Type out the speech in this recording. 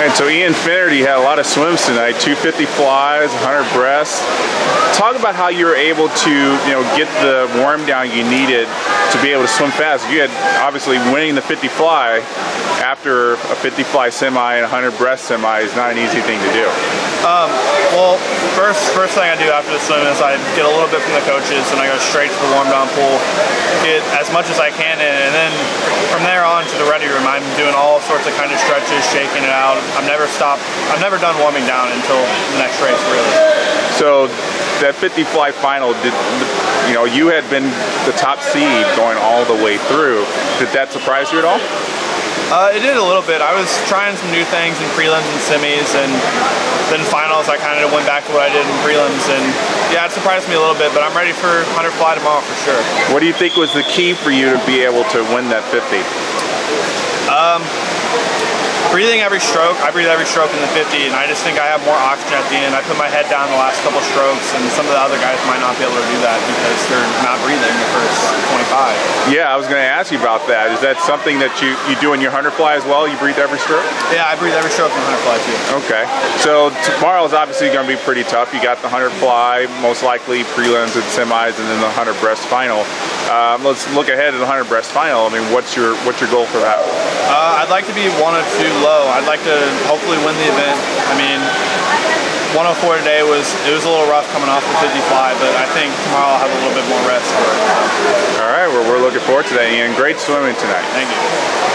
So Ian Finnerty had a lot of swims tonight, 250 flies, 100 breasts. Talk about how you were able to, you know, get the warm down you needed to be able to swim fast. You had obviously winning the 50 fly after a 50 fly semi and 100 breast semi is not an easy thing to do. Um, well, first first thing I do after the swim is I get a little bit from the coaches and I go straight to the warm down pool, get as much as I can in, and then from there on to the ready room, I'm doing all sorts of kind of stretches, shaking it out. I've never stopped. I've never done warming down until the next race, really. So that 50 fly final, did you know you had been the top seed going all the way through? Did that surprise you at all? Uh, it did a little bit. I was trying some new things in prelims and semis, and then finals I kind of went back to what I did in prelims, and yeah, it surprised me a little bit, but I'm ready for 100 fly tomorrow for sure. What do you think was the key for you to be able to win that 50? Um, breathing every stroke. I breathe every stroke in the 50, and I just think I have more oxygen at the end. I put my head down the last couple strokes, and some of the other guys might not be able to do that because they're not breathing the first 25. Yeah, I was going to ask you about that. Is that something that you, you do in your 100 fly as well? You breathe every stroke? Yeah, I breathe every stroke in the 100 fly too. Okay. So tomorrow is obviously going to be pretty tough. You got the 100 fly, most likely prelims and semis, and then the 100 breast final. Um, let's look ahead to the 100 breast final. I mean, what's your what's your goal for that? Uh, I'd like to be one or two low. I'd like to hopefully win the event. I mean, 104 today was it was a little rough coming off the 55, but I think tomorrow I'll have a little bit more rest for it. All right, well, we're looking forward to that, Ian. Great swimming tonight. Thank you.